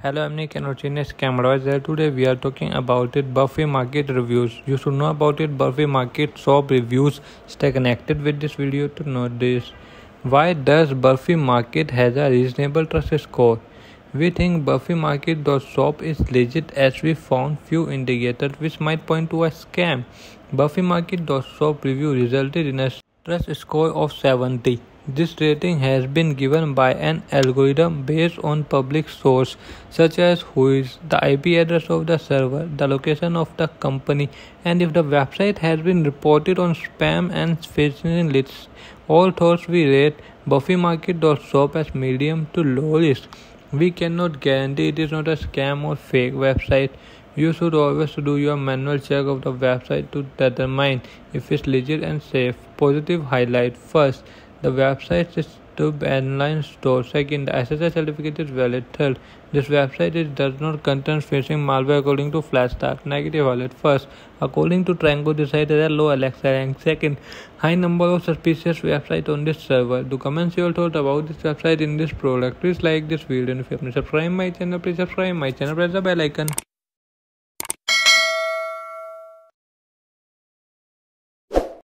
Hello, I'm Nick and our Chinese camera. Today we are talking about it Berfiumarket reviews. You should know about it Berfiumarket shop reviews. Stay connected with this video to know this. Why does Berfiumarket has a reasonable trust score? We think Berfiumarket shop is legit as we found few indicators which might point to a scam. Berfiumarket shop review resulted in a trust score of 70. This rating has been given by an algorithm based on public source such as WHOIS the IP address of the server, the location of the company, and if the website has been reported on spam and phishing lists. All thoughts we rate Berfiumarket.shop as medium to low risk. We cannot guarantee it is not a scam or fake website. You should always do your manual check of the website to determine if it's legit and safe. Positive highlight first. The website is to online store. Second, the SSL certificate is valid. Third, this website is, does not contain phishing malware according to Flashstart. Negative valid. First, according to Tranco, this site has a low Alexa rank. Second, high number of suspicious websites on this server. Do comments your thought about this website in this product. Please like this video and if you haven't subscribed my channel, please subscribe my channel. Press the bell icon.